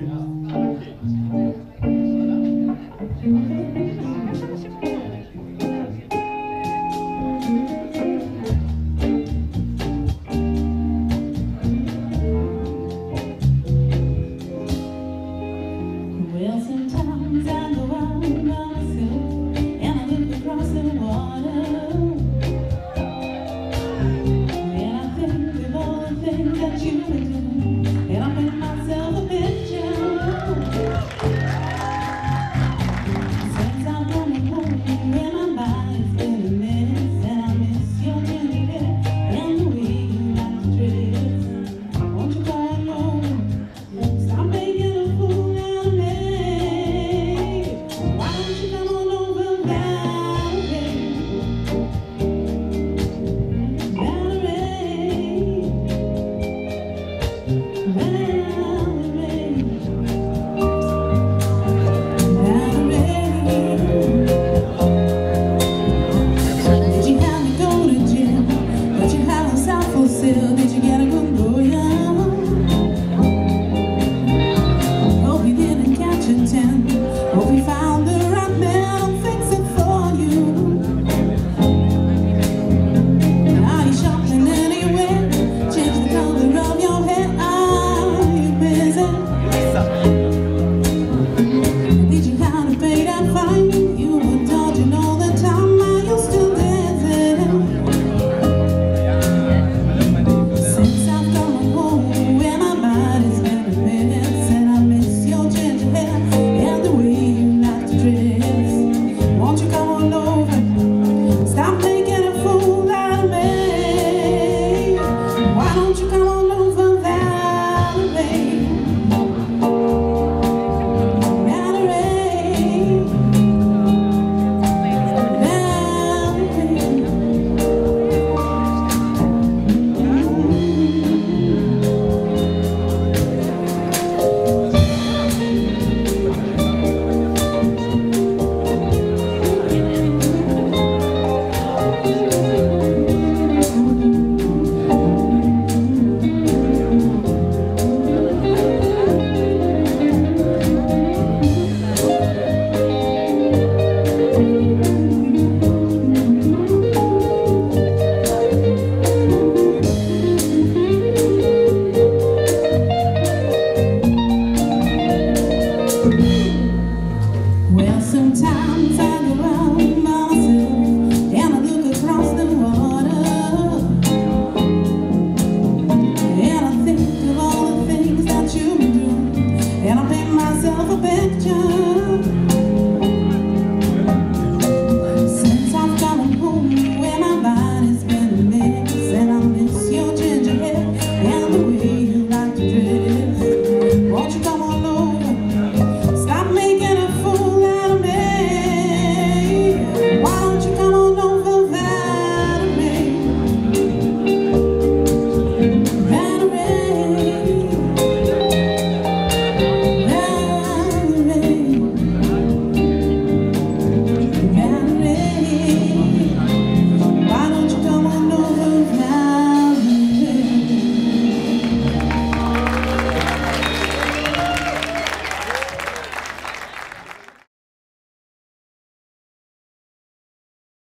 Well, Valerie. of a picture